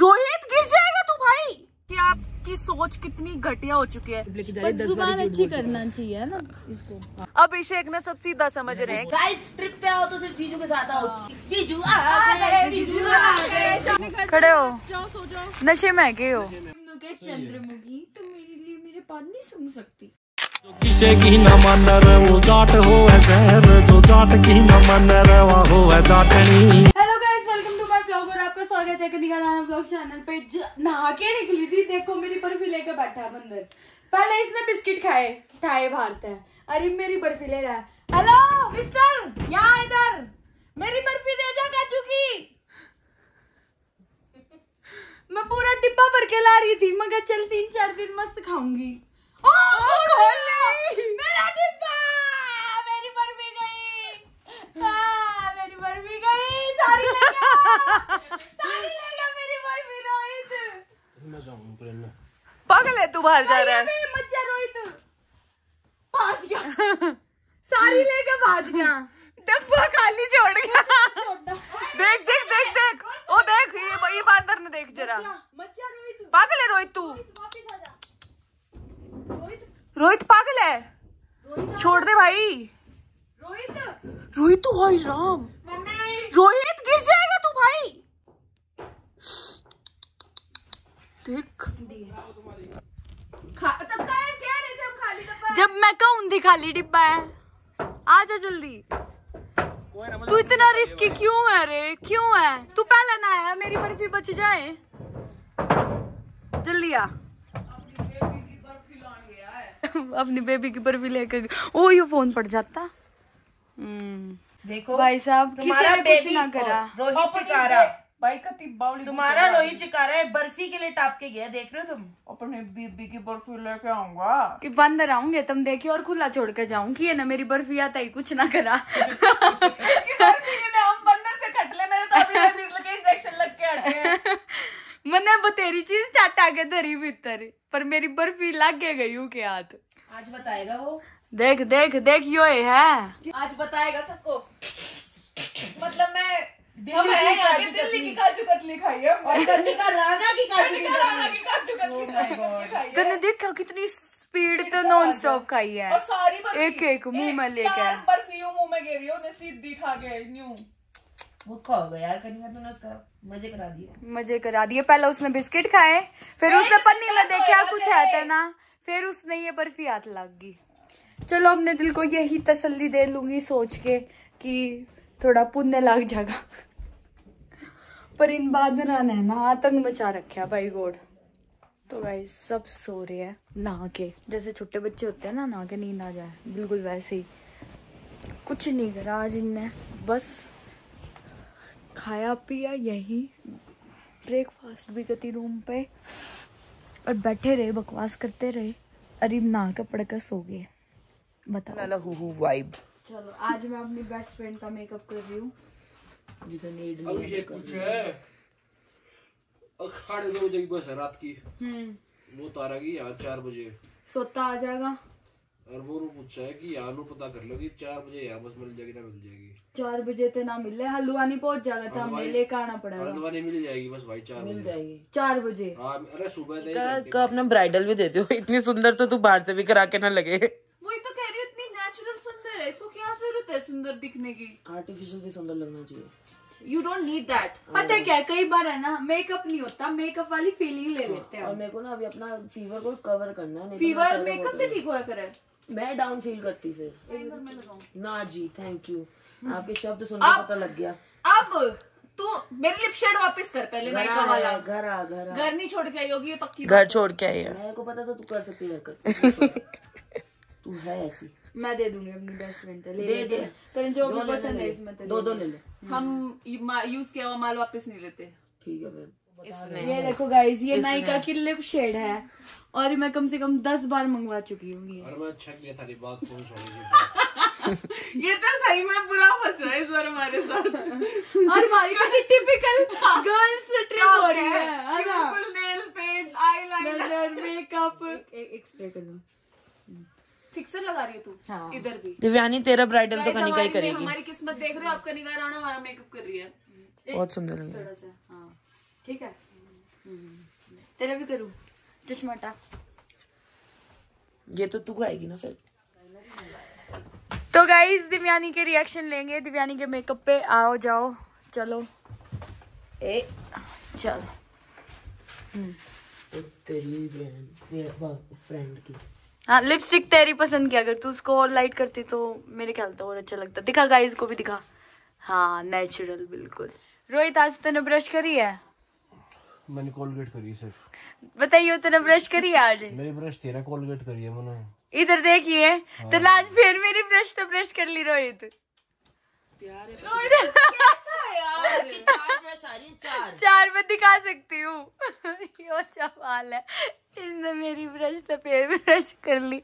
रोहित गिर जाएगा तू भाई। कि आपकी सोच कितनी घटिया हो चुकी है। पर ज़ुबान अच्छी करना चाहिए ना इसको। अभिषेक ने सब सीधा समझ रहे हैं। गाइस ट्रिप पे आओ तो सिर्फ़ जीजू के साथ आओ। जीजू आ जीजू आ गए। खड़े हो। नशे में गए हो? चंद्रमुखी तो मेरे लिए मेरे बात नहीं सुन सकती। किसे की न मन रे वो जाट हो शहर जो जाट की न मन रे वह हो जाटनी। स्वागत है कनिका नाना ब्लॉग चैनल पे। नहा के निकली थी। देखो मेरी बर्फ़ी लेकर बैठा है बंदर पहले इसने बिस्किट खाए। खाए भारते हैं। अरे मेरी बर्फ़ी ले रहा है। हेलो, मिस्टर, यहाँ इधर। मेरी बर्फ़ी दे जा, काजू की। मैं पूरा डिब्बा भर के ला रही थी, मगर चल तीन चार दिन मस्त खाऊँगी। मेरा डिब्बा। मेरी बर्फ़ी गई। बर्फ़ी गई सारी ले गया सारी ले गया मेरी बर्फ़ी रोहित। पागल है तू बाहर जा रहा है। अरे मच्छर रोहित। भाग गया सारी लेके भाग गया डब्बा खाली छोड़ गया देख देख देख देख। ओ देख ये ये बांदर ने देख जरा। मच्छर रोहित। पागल है रोहित तू। जा। रोहित। पागल है। छोड़ दे भाई। रोहित। रोहित तू हाय राम। रोहित गिर जाएगा तू भाई। देख। जब मैं कहूँ थी खाली डिब्बा है। आ जा जल्दी। तू इतना रिस्की क्यों है रे? क्यों है? तू पहले ना आया मेरी बर्फ़ी बच जाए। जल्दी आ। अपनी बेबी की बर्फ़ी लेकर ओ ये फ़ोन पड़ जाता। देखो भाई साहब किसी ने कुछ ना करा। रोहित चिकारा। भाई का तिब्बावली तुम्हारा रोहित चिकारा है बर्फ़ी के लिए टाप के गया देख रहे हो तुम? अपने बीबी की बर्फ़ी लेके आऊँगा। कि बंदर आऊँगे तुम देखिए और खुला छोड़ के जाऊँ कि ये ना मेरी बर्फ़ी आता ही कुछ ना करा। तो अभी बीस लगे इंजेक्शन लग के हटे हैं। मैंने बतेरी चीज़ टाटा के धरी भीतर पर मेरी बर्फ़ी लग गई हूँ के हाथ आज बताएगा वो? देख देख देख यो है? आज बताएगा सबको। मतलब मैं दिल्ली की काजू कतली। की काजू कतली खाई है और कनिका राणा की काजू की राणा की कतली। काजू कतली Oh. है तूने देखा कितनी स्पीड तो नॉन स्टॉप खाई है। और सारी एक एक मुँह में लेके चार मुँह में गिरी उन्हें सीधी खा के न्यू। भूखा हो गया यार कनिका तूने उसका मज़े करा दिए। मज़े करा दिए। पहले उसने बिस्किट खाए फिर उसने पन्नी में देखा कुछ है था ना फिर उसने ये बर्फ़ी हाथ लग गई। चलो अपने दिल को यही तसल्ली दे लूँगी सोच के कि थोड़ा पुण्य लग जाएगा पर इन बादरा ने ना आतंक मचा रखा भाई गोड। तो भाई सब सो रहे हैं नहा के जैसे छोटे बच्चे होते हैं ना नहा के नींद आ जाए। बिल्कुल वैसे ही। कुछ नहीं करा आज इनने। बस खाया पिया यही। ब्रेकफास्ट भी कती रूम पे। और बैठे रहे, बकवास करते रहे। अरीब नहा के पड़कर सो गए। बताओ। वाइब। चलो आज मैं अपनी बेस्ट फ्रेंड का मेकअप कर रही हूँ। जिसे नीड अभिषेक कुछ है। और साढ़े दो बजे की बस है रात की। हम्म। वो तारा की यहाँ चार बजे। सोता आ जाएगा। और वो पूछा है कि यहाँ पता कर लो कि चार बजे यहाँ बस मिल जाएगी ना मिल जाएगी। चार बजे तो ना मिले हल्द्वानी पहुँच जाएगा तो हमें लेकर आना पड़ेगा। हल्द्वानी मिल जाएगी बस भाई चार बजे। चार बजे। हाँ अरे सुबह दे का अपना ब्राइडल भी देते हो इतनी सुंदर तो तू बाहर से भी करा के ना लगे वही तो कह रही हूँ इतनी नेचुरल सुंदर है इसको क्या ज़रूरत है सुंदर दिखने की। आर्टिफिशियल भी सुंदर लगना चाहिए। यू डोंट नीड दैट पता है क्या कई बार है ना मेकअप नहीं होता मेकअप वाली फीलिंग ले लेते हैं और मेरे को ना अभी अपना फीवर को कवर करना है तो फीवर मेकअप तो ठीक हुआ करे। मैं डाउन फील करती फिर। ना जी थैंक यू आपके शब्द सुन के पता लग गया। अब तू मेरे लिप शेड वापस कर पहले घर नायका आ वाला। घर आ घर आ घर नहीं छोड़ के आई होगी ये पक्की घर छोड़ के आई है। मेरे को पता था तू कर सकती है हरकत तू है ऐसी। मैं दे दूँगी अपनी बेस्ट फ्रेंड ले दे ले दे। तेरे जो भी पसंद है इसमें दो दो ले ले। हम यूज़ किया हुआ माल वापस नहीं लेते। ठीक है फिर। ये देखो गाइस ये नायका की लिप शेड है। और मैं कम से कम दस बार मंगवा चुकी हूँ ये। और मैं अच्छा किया था बात ये तो सही में बुरा फंस रहा है इस बार हमारे साथ। और हमारी कितनी टिपिकल गर्ल्स ट्रिप हो रही है। बिल्कुल नेल पेंट आईलाइनर मेकअप एक स्प्रे कर लूँ फिक्सर लगा रही है तू हाँ। इधर भी। दिव्यानी तेरा ब्राइडल तो कनिका ही करेगी। हमारी किस्मत देख रहे हो आपका निगाह राणा हमारा मेकअप कर रही है। बहुत सुंदर लगे थोड़ा सा हाँ। ठीक है। तेरा भी करूँ चश्माटा? ये तो तू खाएगी ना फिर। तो गाइस दिव्यानी के रिएक्शन लेंगे। दिव्यानी के मेकअप पे आओ जाओ चलो। ए। चल। तेरी बहन ये फ्रेंड की। हाँ लिपस्टिक तेरी पसंद की अगर तू उसको और लाइट करती तो मेरे ख्याल तो और अच्छा लगता। दिखा गाइस को भी दिखा। हाँ नेचुरल बिल्कुल। रोहित आज तूने ब्रश करी है? मैंने कोलगेट करी है सिर्फ़। बताइए तूने ब्रश करी है आज? मेरी ब्रश तेरा कोलगेट करी है मैंने। इधर देखिए तो आज फिर मेरी ब्रश तो ब्रश कर ली रोहित। रही हैं, चार चार। मैं दिखा सकती हूँ। ये सवाल है। इसने मेरी ब्रश तो फिर ब्रश कर ली।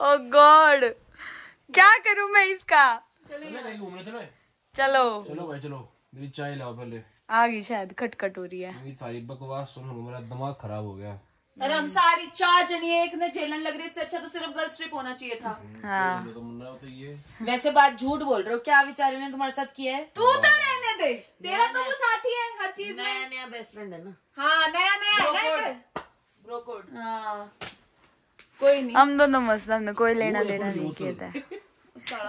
ओ गॉड क्या करूँ मैं इसका? चलो चलो। चलो। चलो भाई चलो। मेरी चाय लाओ पहले। आ गई शायद खटखट हो रही है। मेरी सारी बकवास सुन मेरा दिमाग खराब हो गया। अरे हम सारी चार जनी एक ने झेलन लग रही इससे अच्छा तो सिर्फ़ गर्ल्स ट्रिप होना चाहिए था। हाँ। तो मुन्ना तो ये वैसे बात झूठ बोल रहे हो क्या विचारी ने तुम्हारे साथ किया है? तू तो रहने दे तेरा तो वो साथी है हर चीज़ में। नया नया बेस्ट फ्रेंड है ना। हाँ नया नया है ना? ब्रो कोड हाँ। कोई नहीं। हम दोनों मस्त हमने कोई लेना देना नहीं किया था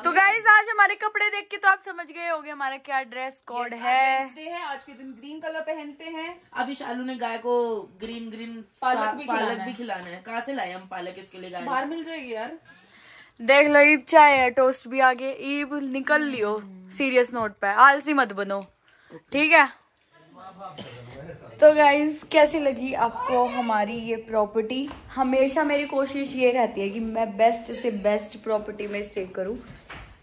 तो गाइज़ आज हमारे कपड़े देख के तो आप समझ गए होगे हमारा क्या ड्रेस कोड है। है आज के दिन ग्रीन कलर पहनते हैं। अभी शालू ने गाय को ग्रीन ग्रीन पालक भी पालक खिलाना भी है। खिलाना है। कहाँ से लाए हम पालक इसके लिए गाय बाहर मिल जाएगी यार। देख लो ईब चाय है टोस्ट भी आगे ईब निकल लियो सीरियस नोट पे। आलसी मत बनो। ठीक है? तो गाइज़ कैसी लगी आपको हमारी ये प्रॉपर्टी हमेशा मेरी कोशिश ये रहती है कि मैं बेस्ट से बेस्ट प्रॉपर्टी में स्टे करूँ।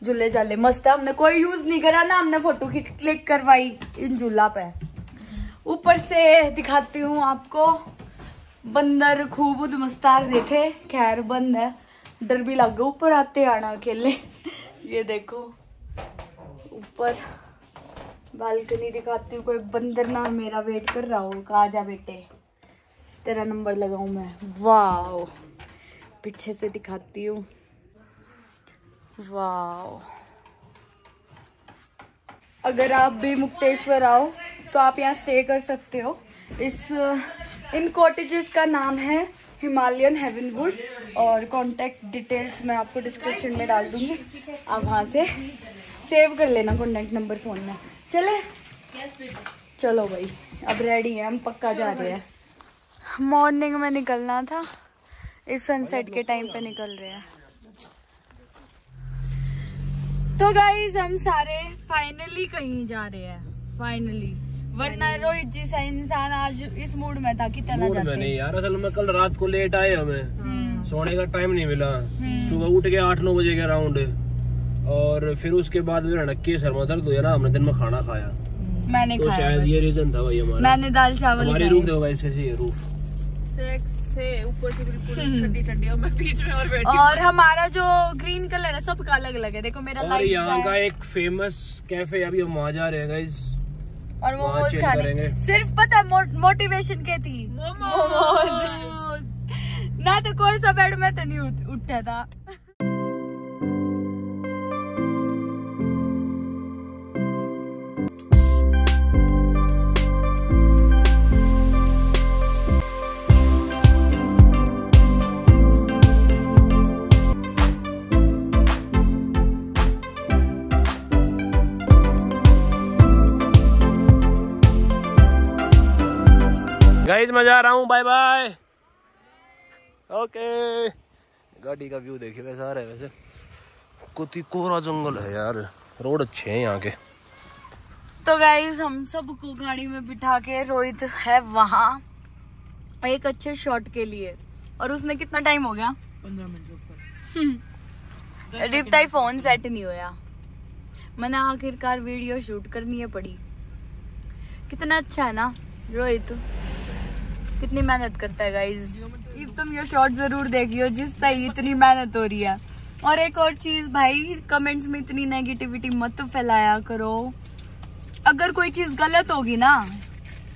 झूले जाले मस्त है, हमने कोई यूज़ नहीं करा ना, हमने फ़ोटो क्लिक करवाई इन झूला पे। ऊपर से दिखाती हूँ आपको। बंदर खूब उदमस्तार रहे थे, खैर बंद है। डर भी लग गया ऊपर आते आना अकेले ये देखो, ऊपर बालकनी दिखाती हूँ, कोई बंदर ना मेरा वेट कर रहा हो, कहा जा बेटे? तेरा नंबर लगाऊँ मैं। वाओ, पीछे से दिखाती हूँ। वाओ। अगर आप भी मुक्तेश्वर आओ तो आप यहाँ स्टे कर सकते हो। इस, इन कॉटेजेस का नाम है हिमालयन हेवनवुड और कांटेक्ट डिटेल्स मैं आपको डिस्क्रिप्शन में डाल दूँगी। आप वहाँ से सेव कर लेना कॉन्टेक्ट नंबर फ़ोन में। चले? चलो भाई अब रेडी है हम पक्का जा रहे हैं। मॉर्निंग में निकलना था इस सनसेट के टाइम पे निकल रहे हैं। तो गाइज़ हम सारे फाइनली कहीं जा रहे हैं फाइनली वरना रोहित जी सा इंसान आज इस मूड में था कितना जाते नहीं यार असल में कल रात को लेट आए हमें। सोने का टाइम नहीं मिला। सुबह उठ के आठ नौ बजे के अराउंड और फिर उसके बाद मेरा नक्के सर में दर्द हुआ ना हमने दिन में खाना खाया। मैंने तो खाया शायद ये रीजन था भाई हमारा। मैंने दाल चावल हमारी। रूफ देखो गाइस कैसी है रूफ से ऊपर से बिल्कुल ठंडी ठंडी। और मैं बीच में और बैठी और हमारा जो ग्रीन कलर है सबका अलग अलग है। देखो मेरा और लाइट यहाँ का एक फ़ेमस कैफ़े अभी हम वहाँ जा रहे हैं गाइस। और मोमोज खाने सिर्फ़ पता है मोटिवेशन के थी? मोमोज। ना तो कोई सा बेड में तो नहीं उठ, था। गाइस मैं जा रहा हूँ बाय बाय ओके गाड़ी का व्यू देखिए वैसा आ रहा है वैसे। कुछ कोहरा जंगल है यार। रोड अच्छे हैं यहाँ के। तो गाइज़ हम सबको गाड़ी में बिठा के रोहित है वहाँ एक अच्छे शॉट के लिए। और उसने कितना टाइम हो गया? पंद्रह मिनट रिप्ताई फ़ोन सेट नहीं होया मैंने आखिरकार वीडियो शूट करनी है पड़ी। कितना अच्छा है ना रोहित। कितनी मेहनत करता है गाइज़ तुम ये शॉट ज़रूर देखियो जिस तरह इतनी मेहनत हो रही है। और एक और चीज़ भाई कमेंट्स में इतनी नेगेटिविटी मत फैलाया करो। अगर कोई चीज़ गलत होगी ना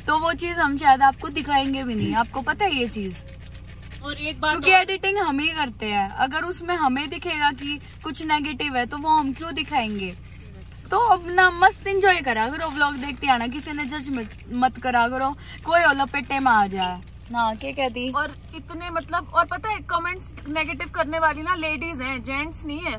तो वो चीज़ हम शायद आपको दिखाएँगे भी नहीं। आपको पता है ये चीज़? और एक बात क्योंकि एडिटिंग हम ही करते हैं। अगर उसमें हमें दिखेगा कि कुछ नेगेटिव है तो वो हम क्यों दिखाएँगे? तो अपना मस्त इंजॉय करा करो व्लॉग देखते आना किसी ने जज मत करा करो कोई और लपेटे में आ जाए। ना क्या कहती? और इतने मतलब और पता है कमेंट्स नेगेटिव करने वाली ना लेडीज़ हैं जेंट्स नहीं है।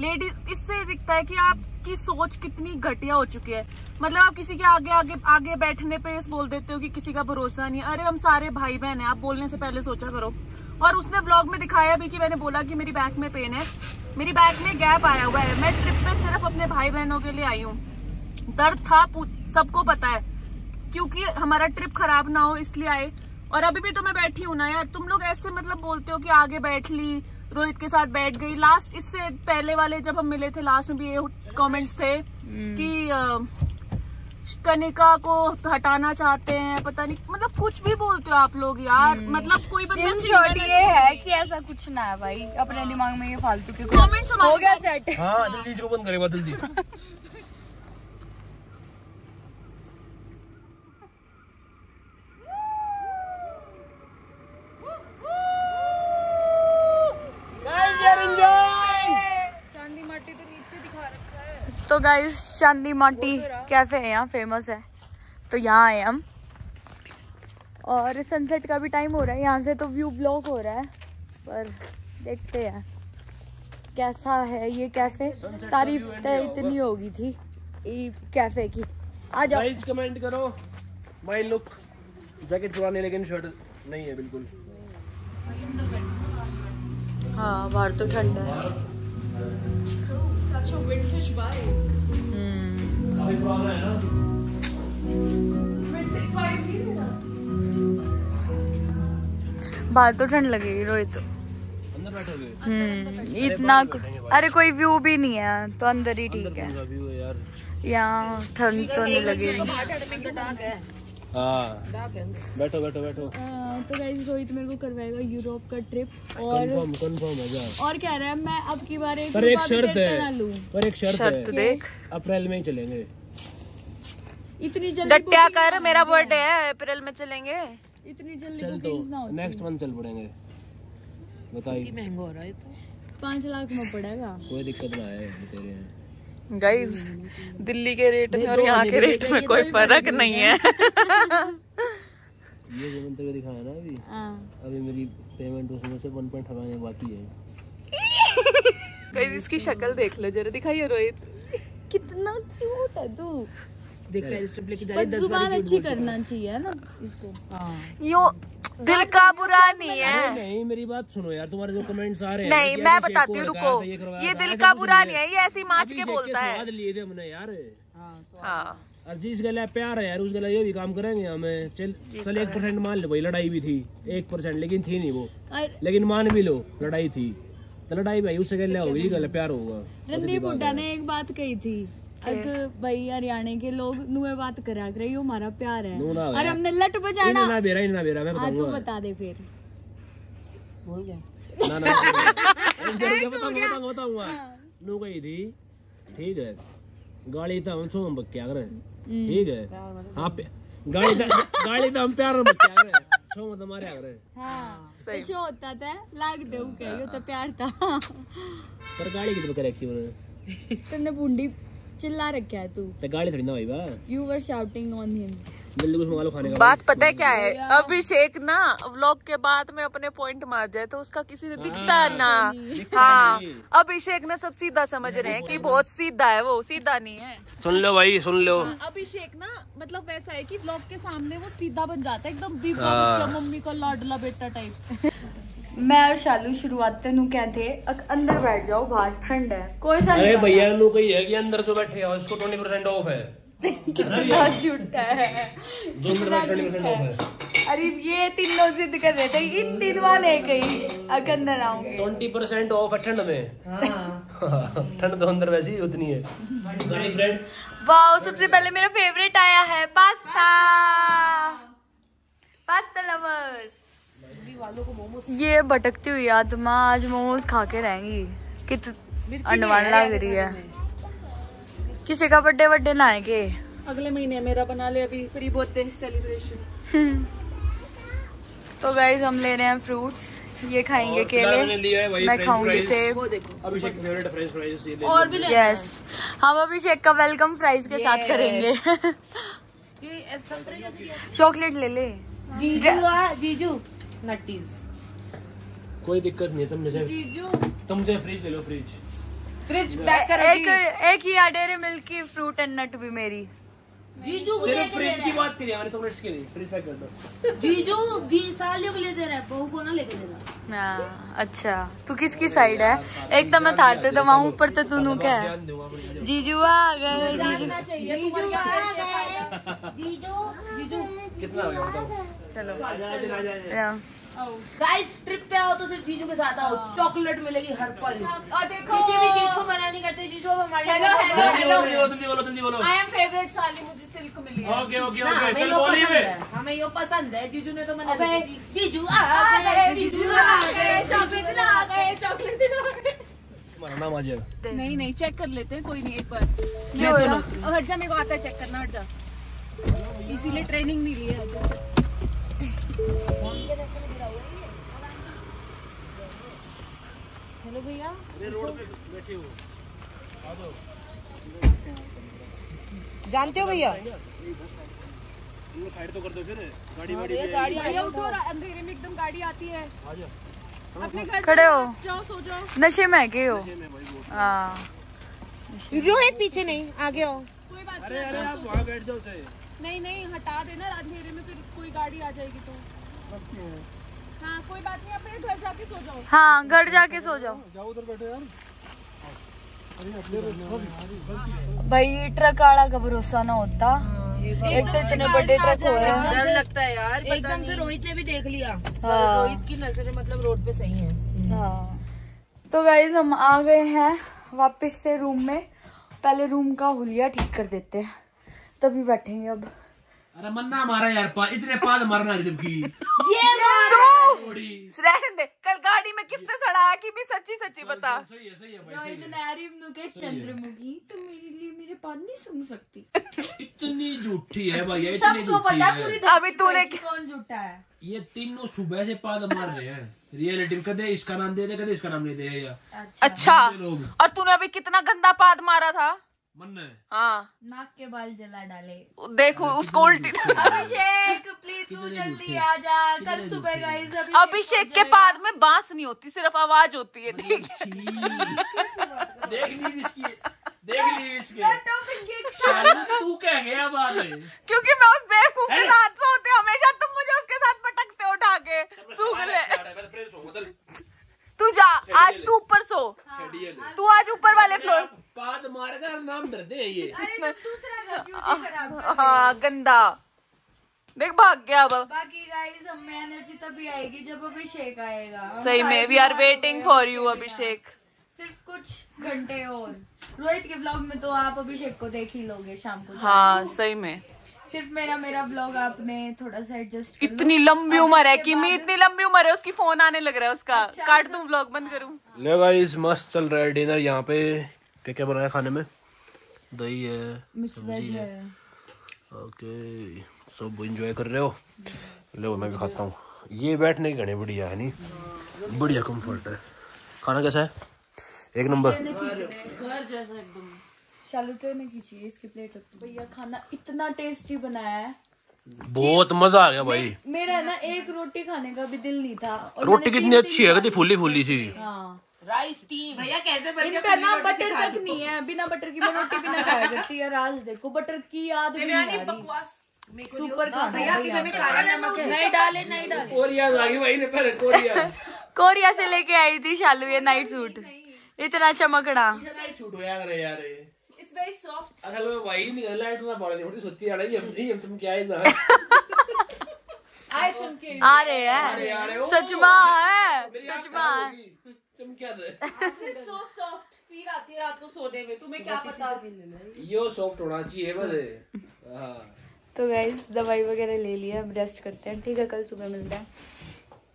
लेडीज़ इससे दिखता है कि आपकी सोच कितनी घटिया हो चुकी है। मतलब आप किसी के आगे आगे आगे बैठने पे बोल देते हो कि किसी का भरोसा नहीं अरे हम सारे भाई बहन हैं आप बोलने से पहले सोचा करो। और उसने व्लॉग में दिखाया भी कि मैंने बोला कि मेरी बैक में पेन है। मेरी बैक में गैप आया हुआ है। मैं ट्रिप पे सिर्फ़ अपने भाई बहनों के लिए आई हूँ। दर्द था सबको पता है। क्योंकि हमारा ट्रिप खराब ना हो इसलिए आए। और अभी भी तो मैं बैठी हूँ ना यार। तुम लोग ऐसे मतलब बोलते हो कि आगे बैठ ली रोहित के साथ बैठ गई। लास्ट इससे पहले वाले जब हम मिले थे लास्ट में भी ये कमेंट्स थे कि कनिका को हटाना चाहते हैं पता नहीं मतलब कुछ भी बोलते हो आप लोग यार मतलब कोई बंदा ये है कि ऐसा कुछ ना है भाई अपने दिमाग में ये फालतू के कमेंट्स हो गया सेट हाँ जल्दी इसको बंद करेगा जल्दी। तो गाइस चांदी माटी कैफ़े है यहाँ फ़ेमस है। तो यहाँ आए हम। और सनसेट का भी टाइम हो रहा है यहाँ से तो व्यू ब्लॉक हो रहा है। पर देखते हैं कैसा है ये कैफ़े तारीफ़ तो इतनी होगी। थी ये कैफ़े की। आ जाओ। गाइस कमेंट करो माय लुक जैकेट पुरानी लेकिन शर्ट नहीं है बिल्कुल। हाँ बाहर तो ठंडा है। हम्म, काफ़ी पुराना है ना? बाहर तो ठंड लगेगी रोहित अंदर बैठोगे? हम्म इतना अरे कोई व्यू भी नहीं है तो अंदर ही ठीक है। अंदर व्यू यार। यहाँ ठंड तो नहीं लगेगी। हाँ। बैठो बैठो बैठो। तो गाइस रोहित मेरे को करवाएगा यूरोप का ट्रिप और कंफर्म कंफर्म है जा और कह रहा है? मैं अब की बार एक पर एक शर्त है। पर एक शर्त शर्त है। देख। अप्रैल में ही चलेंगे। इतनी जल्दी डट्या कर मेरा बर्थडे है अप्रैल में चलेंगे। इतनी जल्दी चल तो बुकिंग्स ना होती। नेक्स्ट मंथ चल पड़ेंगे। बताइए। पाँच लाख में पड़ेगा। कोई दिक्कत ना है तेरे हैं गाइस दिल्ली के रेट में और यहाँ के रेट में कोई फ़र्क नहीं है। ये जो मंत्र दिखाया ना अभी हाँ। अभी मेरी पेमेंट उसमें से वन पॉइंट हटाने बाकी है। गाइस इसकी शक्ल देख लो जरा दिखाइए रोहित। कितना क्यूट है तू। देख पर ज़ुबान अच्छी करना चाहिए ना इसको। यूँ दिल का बुरा नहीं है। नहीं मेरी बात सुनो यार तुम्हारे जो कमेंट्स आ रहे हैं नहीं मैं बताती हूँ रुको। ये दिल का बुरा नहीं है। ये ऐसी माच के बोलता है। स्वाद लिए थे हमने यार। हाँ और जिस गला प्यार है यार उस गला ये भी काम करेंगे हमें। चल चल एक परसेंट मान लो भाई लड़ाई भी थी एक परसेंट लेकिन थी नहीं वो। लेकिन मान भी लो लड़ाई थी। तो लड़ाई भाई उससे गला होगी गला प्यार होगा। रणदीप हुड्डा ने एक बात कही थी। अगर भाई हरियाणा के लोग नुए बात करा कर यो हमारा प्यार है। और हमने लट बजाना। इन्हें ना बेरा इन्हें ना बेरा मैं हाँ तू बता दे फिर। बोल गया। ना ना बताऊँगा बताऊँगा बताऊँगा। नू गई थी ठीक है। गाड़ी तो हम छो हम बक्या करे ठीक है। हाँ पे- गाड़ी तो गाड़ी तो हम प्यार में बक्या करे। छो मत मारे करे। हाँ। सही। कुछ होता था लाग दे के यो तो प्यार था पर गाड़ी कितने बक्या रखी उन्होंने। तुमने पुंडी चिल्ला रखा है तू। तो गाड़ी थोड़ी ना भाई बा you were shouting on him जल्दी कुछ मंगा लो खाने का। बात पता है क्या है? अभिषेक ना व्लॉग के बाद में अपने पॉइंट मार जाए तो उसका किसी ने दिखता आ, ना। हाँ अभिषेक ना सब सीधा समझ रहे हैं कि बहुत सीधा है वो सीधा नहीं है। सुन लो भाई सुन लो। अभिषेक ना मतलब वैसा है कि ब्लॉग के सामने वो सीधा बन जाता है एकदम बीबा हाँ। मम्मी का लाडला बेटा टाइप मैं और शालू शुरुआत नु कहते अक- अंदर बैठ जाओ बाहर ठंड है। कोई सा अरे भैया नु कही है कि अंदर जो बैठे हो इसको ट्वेंटी परसेंट ऑफ़ है। कितना झूठा है। जो अंदर ट्वेंटी परसेंट ऑफ़ है। अरे ये तीनों जिद कर रहे थे इन तीनों ने कही अक अंदर आऊँगे ट्वेंटी परसेंट ऑफ़ है ठंड में। ठंड तो अंदर वैसे ही उतनी है। गार्लिक ब्रेड वाओ सबसे पहले मेरा फेवरेट आया है पास्ता। पास्ता लवर्स ये भटकती हुई आत्मा आज मोमोज खा के रहेंगी। कित अनवान लग रही है। किसी का बर्थडे बर्थडे लाएँगे अगले महीने मेरा बना ले अभी प्री बर्थडे सेलिब्रेशन तो गाइज़ हम ले रहे हैं फ्रूट्स ये खाएँगे केले। लिया है वही मैं खाऊँगी। सेब अभिषेक फेवरेट फ्रेंच फ्राइज ये और भी ले यस हम अभिषेक का वेलकम फ्राइज के साथ करेंगे। ये संतरे कैसे चॉकलेट ले ले। जीजू जीजू। नट्टीज। कोई दिक्कत नहीं तुम मुझे जीजू तुम मुझे फ्रिज ले लो फ्रिज फ्रिज पैक करो एक एक ही डेरे मिल्क की फ्रूट एंड नट भी मेरी। जीजू को सिर्फ़ दे फ्रिज की बात करिए मैंने चॉकलेट्स की नहीं फ्रिज पैक कर दो। जीजू जी सालियों को ले दे रहा है बहू को ना लेके दे रहा हाँ, अच्छा। तू किसकी साइड है? एक तो मैं थारते तो वहाँ ऊपर तो तू क्या है? जीजू आ गए जीजू। जीजू जीजू। कितना हो गया बताओ? चलो। हाँ। गाइस ट्रिप पे आओ तो सिर्फ़ जीजू के साथ आओ। चॉकलेट मिलेगी हर पल। देखो किसी भी चीज़ को मना नहीं करते। जीजू हमारे हेलो लिए हेलो जल्दी बोलो जल्दी बोलो। आई एम फेवरेट साली मुझे सिल्क मिली है। ओके ओके ओके हमें चल यो बोलिए पसंद हमें यो पसंद है। जीजू ने तो मना। नहीं जीजू आ गए जीजू आ गए चॉकलेट आ गए चॉकलेट दिला आ गए। तुम्हारा नाम नहीं नहीं चेक कर लेते हैं कोई नहीं एक बार। हो रहा? हट जा मेरे को आता है चेक करना हट जा इसीलिए ट्रेनिंग नहीं ली है। हेलो भैया। रोड पे बैठे हो। जानते हो भैया? साइड तो कर दो फिर। गाड़ी वाड़ी ये गाड़ी भैया उठो अंधेरे में एकदम गाड़ी आती है। अपने घर खड़े हो। जाओ सो जाओ। नशे में है के हो? हाँ रोहित पीछे नहीं आगे हो कोई बात अरे अरे आप वहाँ बैठ जाओ नहीं नहीं हटा देना अंधेरे में फिर कोई गाड़ी आ जाएगी तो। हाँ कोई बात नहीं अपने घर जाके सो जाओ। हाँ घर जाके सो जाओ। जाओ उधर बैठो यार। भाई ट्रक वाला का भरोसा ना होता। एक तो इतने बड़े ट्रक हो रहे हैं। डर लगता है यार एकदम से रोहित ने भी देख लिया। हाँ। रोहित की नज़रें मतलब रोड पे सही है। हाँ। तो गाइज़ हम आ गए हैं वापस से रूम में। पहले रूम का हुलिया ठीक कर देते हैं। तभी बैठेंगे अब। अरे मन्ना मारा यार पा, इतने पाद मारना है जबकि ये रहने दे कल गाड़ी में किसने सड़ाया कि भी सच्ची सच्ची बता? सही है सही है भाई सही है। चंद्रमुखी तुम मेरे लिए मेरे पास नहीं सुन सकती। इतनी झूठी है भैया इतनी सबको झूठी पता है। पूरी अभी तूने कौन झूठा है? ये तीनों सुबह से पाद मार रहे हैं। रियलिटी कदे इसका नाम दे दे कदे इसका नाम नहीं दे या। अच्छा। और तूने अभी कितना गंदा पाद मारा था? है। हाँ। नाक के बाल जला डाले। देखो उसको उल्टी अभिषेक प्लीज़ तू जल्दी आ जा। कल सुबह गाइस अभिषेक के पाद में बाँस नहीं होती सिर्फ़ आवाज़ होती है ठीक है। देख ली इसकी देख ली इसके। तू क्या गया बात क्योंकि मैं उस बेवकूफ़ के साथ सोती हूँ हमेशा तुम मुझे उसके साथ पटकते हो उठा के। सूख ले। तू जा आज तू ऊपर सो। तू आज ऊपर वाले फ्लोर पाद मार कर नाम डरते हैं ये। दूसरा घर क्यों जी खराब हाँ गंदा। देख भाग गया अब। बाकी गाइस हमें एनर्जी तभी आएगी जब अभिषेक आएगा। सही में we are waiting for you Abhishek सिर्फ़ कुछ घंटे और। रोहित के ब्लॉग में तो आप अभिषेक को देख ही लोगे शाम को हाँ सही में। सिर्फ़ मेरा मेरा ब्लॉग आपने थोड़ा सा एडजस्ट इतनी लंबी उम्र है कि मैं इतनी लंबी उम्र है उसकी फ़ोन आने लग रहा है उसका। अच्छा, काट दूँ व्लॉग बंद करूँ? ले गाइस मस्त चल रहा है डिनर यहाँ पे। क्या क्या बनाया खाने में? दही है मिक्स वेज है। ओके सब एंजॉय कर रहे हो? लो मैं भी खाता हूँ। ये बैठने की घने बढ़िया है नहीं? बढ़िया कंफर्ट है। खाना कैसा है? एक नंबर। शालू ट्रे ने खींची है इसकी प्लेट भैया खाना इतना टेस्टी बनाया है। बहुत मज़ा आ गया भाई। मेरा है ना एक रोटी खाने का भी दिल नहीं था। और रोटी कितनी अच्छी है फुल्ली सी। हाँ। राइस टी भैया कैसे बन इनका ना बटर तक नहीं है बिना बटर की मैं रोटी भी ना खाया करती है। आज देखो बटर की याद भी नहीं आ रही। सुपर खाना भैया का। काला नमक नहीं डाले नहीं डाले। कोरिया आ गई भाई ने पहले कोरिया। कोरिया से लेके आई थी शालू ये नाइट सूट इतना चमकना। शूट होया करे यार ये। इट्स वेरी सॉफ्ट असल में वही नहीं लाइट ना पड़े थोड़ी सोती आ रही हम नहीं हम तुम क्या है आए चमके आ रहे हैं सच में है सच में है तुम दे सो सॉफ्ट फील आती है रात को सोने में तुम्हें क्या पता यो सॉफ्ट होना चाहिए बस हाँ तो गाइज़ दवाई वगैरह ले लिया. अब रेस्ट करते हैं. ठीक है कल सुबह मिलते हैं.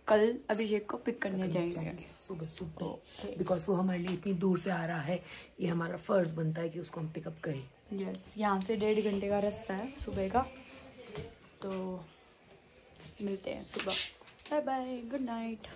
कल अभिषेक को पिक करने जाएँगे। सुबह सुबह बिकॉज़ वो हमारे लिए इतनी दूर से आ रहा है ये हमारा फ़र्ज़ बनता है कि उसको हम पिकअप करें। यस yes, यहाँ से डेढ़ घंटे का रास्ता है सुबह का। तो मिलते हैं सुबह। Bye bye good night